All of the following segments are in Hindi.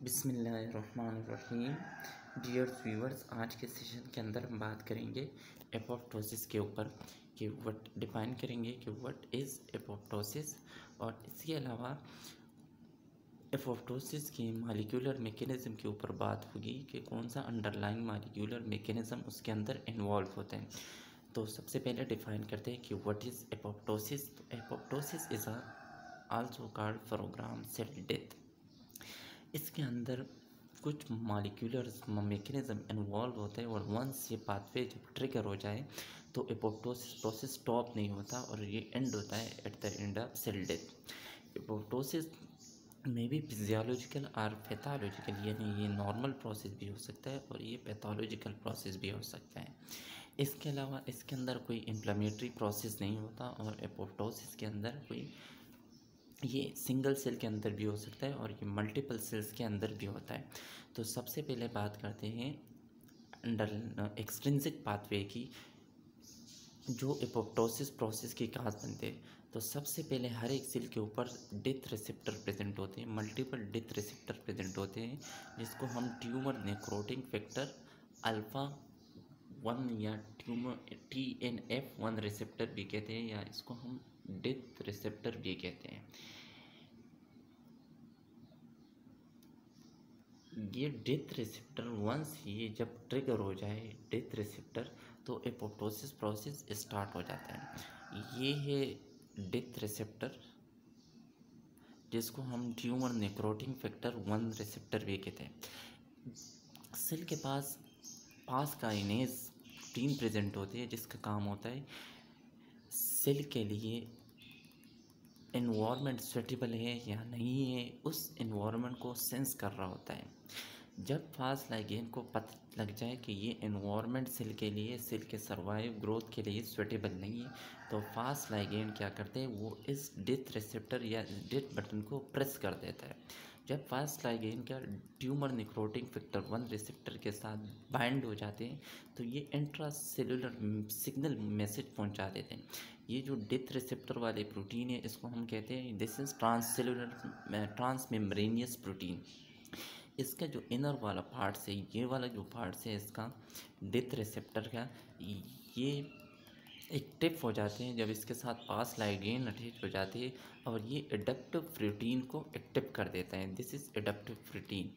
बिसमीम डियर व्यूअर्स आज के सेशन के अंदर हम बात करेंगे एपोप्टोसिस के ऊपर, कि व्हाट डिफाइन करेंगे, कि व्हाट इज़ एपोप्टोसिस और इसके अलावा एपोप्टोसिस की मालिकुलर मैकेनिज़्म के ऊपर बात होगी, कि कौन सा अंडरलाइंग मालिकुलर मैकेनिज़्म उसके अंदर इन्वॉल्व होते हैं। तो सबसे पहले डिफाइन करते हैं कि व्हाट इज़ एपोप्टोसिस तो apoptosis is also called programme cell death इसके अंदर कुछ मालिकुलर मेकेनिज़्म इन्वॉल्व होते हैं और वंस ये पाथवे जब ट्रिगर हो जाए तो एपोप्टोसिस प्रोसेस स्टॉप नहीं होता और ये एंड होता है at the end of cell death apoptosis में भी फिजियोलॉजिकल और पैथोलॉजिकल यानी ये नॉर्मल प्रोसेस भी हो सकता है और ये पैथोलॉजिकल प्रोसेस भी हो सकता है. इसके अलावा इसके अंदर कोई इम्प्लामेटरी प्रोसेस नहीं होता और एपोप्टोसिस के अंदर कोई ये सिंगल सेल के अंदर भी हो सकता है और ये मल्टीपल सेल्स के अंदर भी होता है। तो सबसे पहले बात करते हैं अंडर एक्सट्रेंसिक पाथवे की, जो एपोप्टोसिस प्रोसेस की कहाँ बनते हैं। तो सबसे पहले हर एक सेल के ऊपर डेथ रिसेप्टर प्रेजेंट होते हैं मल्टीपल डेथ रिसेप्टर प्रेजेंट होते हैं, जिसको हम tumour necroting factor alpha one या tumour T N F one receptor भी कहते हैं, या इसको हम डेथ रिसेप्टर भी कहते हैं। ये डेथ रिसेप्टर वंस ये जब ट्रिगर हो जाए डेथ रिसेप्टर तो एपोप्टोसिस प्रोसेस स्टार्ट हो जाता है। ये है डेथ रिसेप्टर जिसको हम tumour necroting factor one receptor भी कहते हैं। सेल के पास पास का इनेज प्रोटीन प्रेजेंट होती है, जिसका काम होता है सेल के लिए इन्वायरमेंट सुटेबल है या नहीं है, उस इन्वायरमेंट को सेंस कर रहा होता है। जब फास्ट लाइगेन को पता, लग जाए कि ये इन्वामेंट सेल के लिए सेल के सर्वाइव ग्रोथ के लिए सुटेबल नहीं है तो फास्ट लाइगेन क्या करते हैं? वो इस डेथ रिसेप्टर या डेथ बटन को प्रेस कर देता है। जब फास्ट लाइगेन का tumour necroting factor one receptor के साथ बाइंड हो जाते हैं तो ये इंट्रा सेलुलर सिग्नल मैसेज पहुँचा देते हैं। ये जो डेथ रिसेप्टर वाले प्रोटीन है, इसको हम कहते हैं this is transcellular transmembranous protein इसका जो इनर वाला पार्ट है, ये वाला जो पार्ट है, इसका डेथ रिसेप्टर का, ये एक्टिव हो जाते हैं, जब इसके साथ पास लाइगेन अटैच हो जाती है, और ये एडप्टिव प्रोटीन को एक्टिव कर देता है. दिस इज़ एडप्टिव प्रोटीन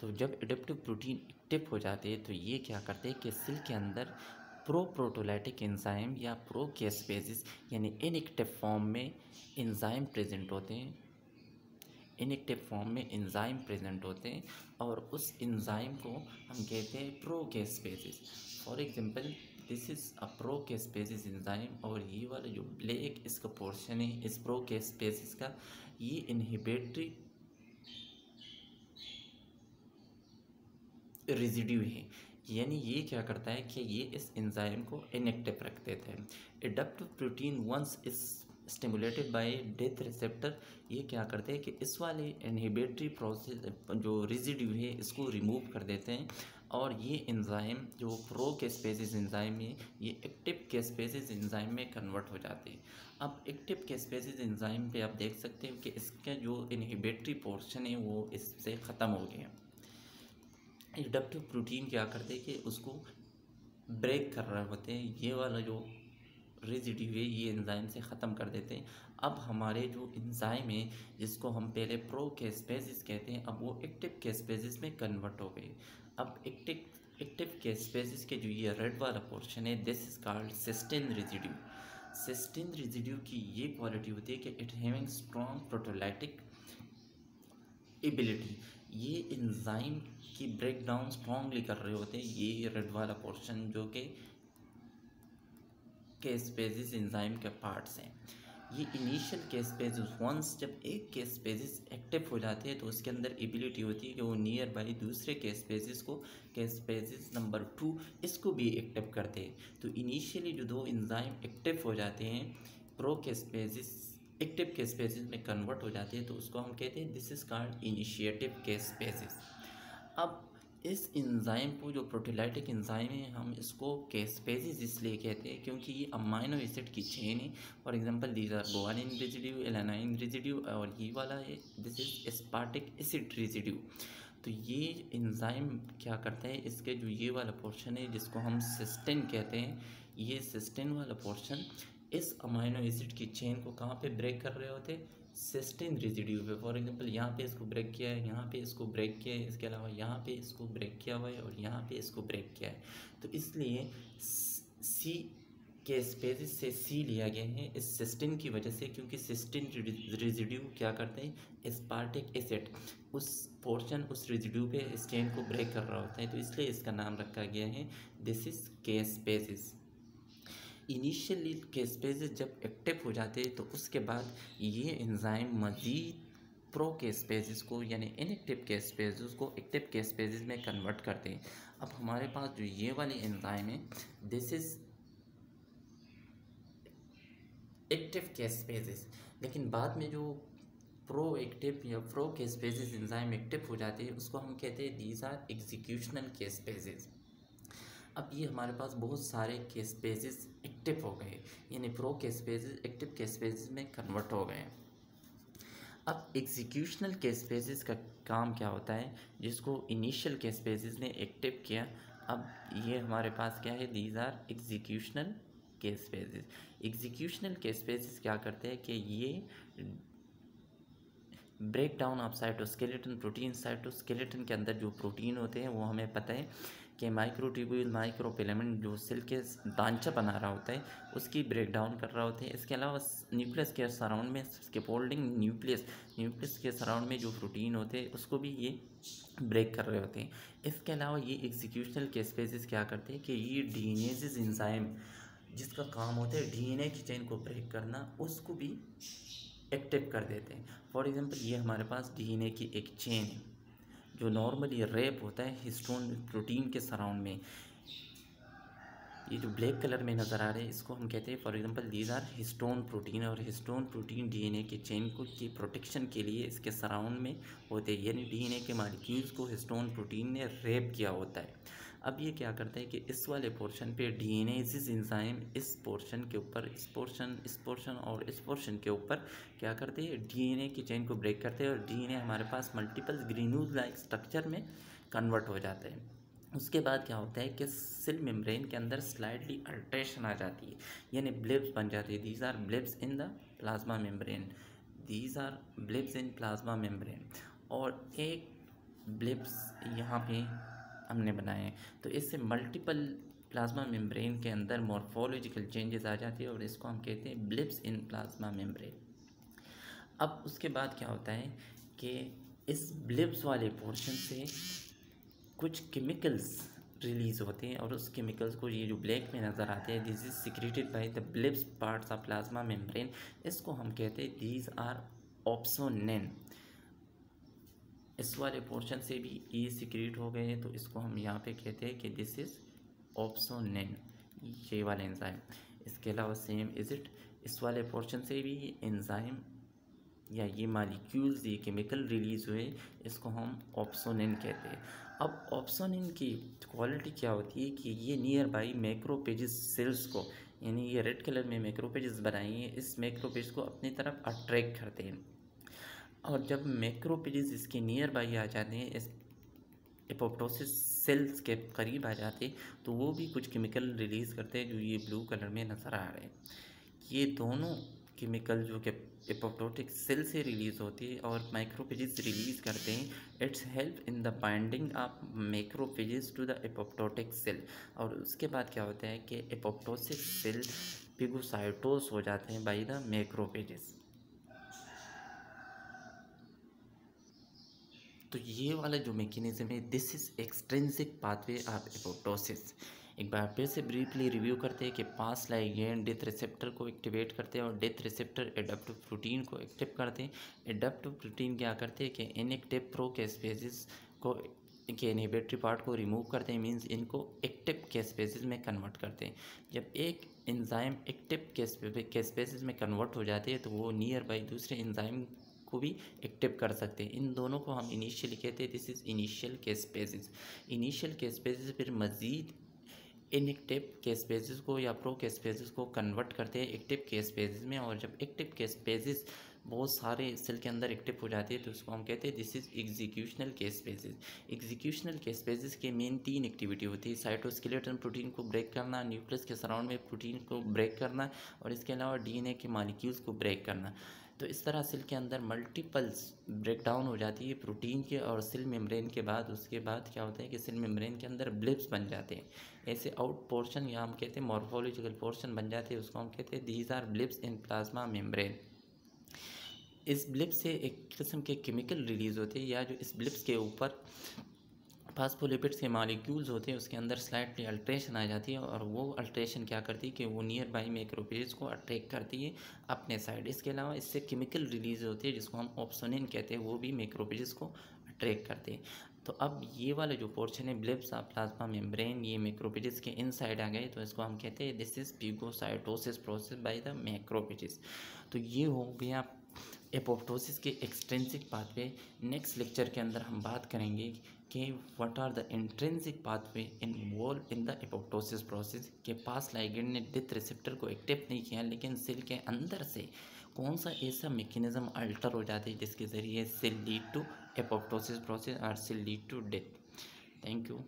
तो जब एडप्टिव प्रोटीन एक्टिव हो जाते हैं तो ये क्या करते हैं कि सेल के अंदर प्रो प्रोटोलाइटिक एंजाइम या प्रो कैस्पेसिस यानी इनएक्टिव फॉर्म में एंजाइम प्रेजेंट होते हैं। इनएक्टिव फॉर्म में एंजाइम प्रेजेंट होते हैं और उस एंजाइम को हम कहते हैं pro caspases for example this is a pro caspases enzyme और ये वाला जो ब्लैक इसका पोर्शन है इस प्रो कैस्पेसिस का, ये इनहिबिटरी रेजिड्यू है। यानी ये क्या करता है कि ये इस एंजाइम को इनएक्टिव रख देते हैं adaptive protein once is stimulated by death receptor ये क्या करते हैं कि इस वाले इनहिबिटरी प्रोसेस जो रेजिड्यू है, इसको रिमूव कर देते हैं। और ये एंजाइम जो प्रो के स्पेसिस एंजाइम है, ये एक्टिव के स्पेसिस एंजाइम में कन्वर्ट हो जाते हैं। अब एक्टिव के स्पेसिस एंजाइम पे आप देख सकते हो कि इसका जो इनहिबिटरी पोर्शन है, वो इससे ख़त्म हो गया। एडप्टिव प्रोटीन क्या करते हैं कि उसको ब्रेक कर रहे होते हैं। ये वाला जो रेजिड्यू है, ये एंजाइम से ख़त्म कर देते हैं। अब हमारे जो एंजाइम है, जिसको हम पहले प्रो कैस्पेसिस कहते हैं, अब वो एक्टिव कैस्पेसिस में कन्वर्ट हो गए। अब एक्टिव एक्टिव कैस्पेसिस के जो ये रेड वाला पोर्शन है this is called cysteine residue cysteine residue की ये क्वालिटी होती है कि it having strong proteolytic ability ये इंजाइम की ब्रेक डाउन स्ट्रॉन्गली कर रहे होते हैं, ये रेड वाला पोर्शन जो कि केस्पेजिस इंजाइम के पार्ट्स हैं। ये इनिशियल केस्पेजिस वंस जब एक केस्पेजिस एक्टिव हो जाते हैं तो उसके अंदर एबिलिटी होती है कि वो नियर बाई दूसरे केस्पेजिस को केस्पेजिस नंबर टू इसको भी एक्टिव करते हैं। तो इनिशियली जो दो इंजाइम एक्टिव हो जाते हैं pro caspases active caspases में कन्वर्ट हो जाती है तो उसको हम कहते हैं this is called initiative caspases अब, इस इंजाइम को, जो प्रोटीलाइटिक इंजाइम है, हम इसको केस्पेसिस इसलिए कहते हैं, क्योंकि ये अमाइनो एसिड की चेन है। For example these are guanine residue alanine residue और ये वाला है this is aspartic acid residue तो ये इंजाइम क्या करता है, इसके जो ये वाला पोर्शन है, जिसको हम सिस्टिन कहते हैं, ये सिस्टिन वाला पोर्शन इस अमाइनो एसिड की चेन को कहाँ पे ब्रेक कर रहे होते? सिस्टिन रेजिड्यू पे। फॉर एग्जांपल यहाँ पे इसको ब्रेक किया है, यहाँ पे इसको ब्रेक किया है, इसके अलावा यहाँ पे इसको ब्रेक किया हुआ है और यहाँ पे इसको ब्रेक किया है। तो इसलिए सी के स्पेसिस से सी लिया गया है इस सिस्टिन की वजह से, क्योंकि सिस्टिन रेजिड्यू क्या करते हैं? स्पार्टिक एसिड उस पोर्शन उस रेजिड्यू पे इस चेन को ब्रेक कर रहा होता है। तो इसलिए इसका नाम रखा गया है। This is caspases initially caspases जब एक्टिव हो जाते हैं तो उसके बाद ये एंजाइम मज़ीद प्रो के स्पेसिस को, यानी इनएक्टिव के को एक्टिव के स्पेसिस में कन्वर्ट करते हैं। अब हमारे पास जो ये वाली एंजाइम है this is active caspases लेकिन बाद में जो प्रो एक्टिव या pro caspases enzyme active हो जाते हैं, उसको हम कहते हैं these are executional caspases अब ये हमारे पास बहुत सारे के स्पेसिस एक्टिव हो गए। यानी pro caspases active caspases में कन्वर्ट हो गए। अब एग्जीक्यूशनल के स्पेसिस का काम क्या होता है? जिसको इनिशियल के स्पेसिस ने एक्टिव किया, अब ये हमारे पास क्या है? These are executional caspases executional caspases क्या करते हैं? कि ये break down of cytoskeleton protein cytoskeleton के अंदर जो प्रोटीन होते हैं, वो हमें पता है। कि माइक्रोट्यूब्यूल माइक्रोफिलामेंट जो सेल के दांचा बना रहा होता है, उसकी ब्रेक डाउन कर रहा होता है। इसके अलावा न्यूक्लियस के सराउंड में स्केपोल्डिंग न्यूक्लियस न्यूक्लियस के सराउंड में जो प्रोटीन होते हैं, उसको भी ये ब्रेक कर रहे होते हैं। इसके अलावा ये एग्जीक्यूशनल के स्पेसिस क्या करते हैं कि ये डीनेजिस इंजाइम जिसका काम होता है डीएनए की चेन को ब्रेक करना, उसको भी एक्टिव कर देते हैं। फॉर एग्जांपल ये हमारे पास डीएनए की एक चेन है। जो नॉर्मली रेप होता है हिस्टोन प्रोटीन के सराउंड में, ये जो ब्लैक कलर में नज़र आ रहे हैं, इसको हम कहते हैं for example these are histone protein और हिस्टोन प्रोटीन डीएनए के चेन को, की प्रोटेक्शन के लिए इसके सराउंड में होते हैं। यानी डीएनए के मालिक्यूल्स को हिस्टोन प्रोटीन ने रेप किया होता है। अब ये क्या करते हैं कि इस वाले पोर्शन पे डीएनएसिस इंजाइम इस पोर्शन के ऊपर, इस पोर्शन इस पोर्शन और इस पोर्शन के ऊपर क्या करते हैं? डीएनए की चेन को ब्रेक करते हैं और डीएनए हमारे पास मल्टीपल ग्रीनूज लाइक स्ट्रक्चर में कन्वर्ट हो जाते हैं। उसके बाद क्या होता है कि सेल मेम्ब्रेन के अंदर स्लाइडली अल्ट्रेशन आ जाती है। यानी ब्लिप्स बन जाती है। These are blebs in the plasma membrane these are blebs in plasma membrane और एक ब्लिप्स यहाँ पे हमने बनाए हैं। तो इससे मल्टीपल प्लाज्मा मेम्ब्रेन के अंदर मॉर्फोलॉजिकल चेंजेस आ जाती है और इसको हम कहते हैं ब्लिप्स इन प्लाज्मा मेम्ब्रेन अब उसके बाद क्या होता है कि इस ब्लिप्स वाले पोर्शन से कुछ केमिकल्स रिलीज़ होते हैं और उस केमिकल्स को ये जो ब्लैक में नज़र आते हैं this is secreted by the blebs parts of plasma membrane इसको हम कहते हैं दीज आर ऑप्सोनेन इस वाले पोर्शन से भी ये सिक्रेट हो गए हैं तो इसको हम यहाँ पे कहते हैं कि दिस इज़ ऑप्सोनेन ये वाले एंजाइम इसके अलावा सेम इज़ इट इस वाले पोर्शन से भी ये एंजाइम या ये मालिक्यूल्स ये केमिकल रिलीज़ हुए, इसको हम ऑप्सोनिन कहते हैं. अब ऑप्सोनिन की क्वालिटी क्या होती है कि ये नियर बाई मैक्रोपेजिस सेल्स को, यानी ये रेड कलर में मैक्रोपेजिस बनाई है, इस मैक्रोपेज को अपनी तरफ़ अट्रैक्ट करते हैं. और जब मैक्रोपेजिस इसके नियर बाई आ जाते हैं, इस एपोप्टोसिस सेल्स के करीब आ जाते तो वो भी कुछ केमिकल रिलीज़ करते हैं जो ये ब्लू कलर में नज़र आ रहे हैं। ये दोनों केमिकल जो कि एपोप्टोटिक सेल से रिलीज़ होती है और माइक्रोपेजिस रिलीज़ करते हैं it's help in the binding of macrophages to the apoptotic cell और उसके बाद क्या होता है कि एपोप्टोसिक सेल पिगोसाइटोस हो जाते हैं बाई द मैक्रोपेजिस तो ये वाला जो मेकेनिज़्म है this is extrinsic pathway of apoptosis एक बार फिर से ब्रीफली रिव्यू करते हैं कि पास लाइगेंड डेथ रिसेप्टर को एक्टिवेट करते हैं और डेथ रिसेप्टर एडप्टिव प्रोटीन को एक्टिव करते हैं। एडप्टिव प्रोटीन क्या करते हैं कि इनएक्टिव प्रो के स्पेसिस को के इनहिबिटरी पार्ट को रिमूव करते हैं मींस इनको एक्टिव के स्पेसिस में कन्वर्ट करते हैं। जब एक एंजाइम एक्टिव के स्पेसिस में कन्वर्ट हो जाते हैं तो वो नियर बाई दूसरे एंजाइम को भी एक्टिव कर सकते हैं। इन दोनों को हम इनिशियली कहते हैं। This is initial caspases initial caspases फिर मज़ीद इनएक्टिव के स्पेसिस को या प्रो के स्पेसिस को कन्वर्ट करते हैं एक्टिव के स्पेसिस में और जब एक्टिव के स्पेसिस बहुत सारे सेल के अंदर एक्टिव हो जाते हैं तो उसको हम कहते हैं this is executional caspases executional caspases के मेन तीन एक्टिविटी होती है। साइटोस्केलेटन प्रोटीन को ब्रेक करना न्यूक्लियस के सराउंड में प्रोटीन को ब्रेक करना और इसके अलावा डीएनए के मालिक्यूल्स को ब्रेक करना। तो इस तरह सेल के अंदर मल्टीपल्स ब्रेकडाउन हो जाती है प्रोटीन के और सेल मेम्ब्रेन के बाद, उसके बाद क्या होता है कि सेल मेम्ब्रेन के अंदर ब्लिप्स बन जाते हैं। ऐसे आउट पोर्शन या हम कहते हैं मॉर्फोलॉजिकल पोर्शन बन जाते हैं, उसको हम कहते हैं these are blebs in plasma membrane इस ब्लिप से एक किस्म के केमिकल रिलीज़ होते हैं या जो इस ब्लिप्स के ऊपर फास्फोलिपिड्स के मालिक्यूल्स होते हैं, उसके अंदर स्लाइटली अल्ट्रेशन आ जाती है और वो अल्ट्रेशन क्या करती है कि वो नियर बाई मैक्रोपेज को अट्रैक्ट करती है अपने साइड इसके अलावा इससे केमिकल रिलीज़ होती है, जिसको हम ऑप्सोनिन कहते हैं, वो भी मैक्रोपेज को अट्रैक्ट करते हैं। तो अब ये वाला जो पोर्शन है ब्लिप्स ऑफ़ प्लाज्मा मेम्ब्रेन ये मैक्रोपेजिस के इन साइड आ गए तो इसको हम कहते हैं this is phagocytosis process by the macrophages तो ये हो गया एपोप्टोसिस के एक्सटेंसिक पाथवे नेक्स्ट लेक्चर के अंदर हम बात करेंगे कि what are the intrinsic pathway involve in the apoptosis process के पास लाइगेंड ने डेथ रिसेप्टर को एक्टिव नहीं किया लेकिन सेल के अंदर से कौन सा ऐसा मेकेनिज़्म अल्टर हो जाता है जिसके ज़रिए cell lead to apoptosis process और cell lead to death thank you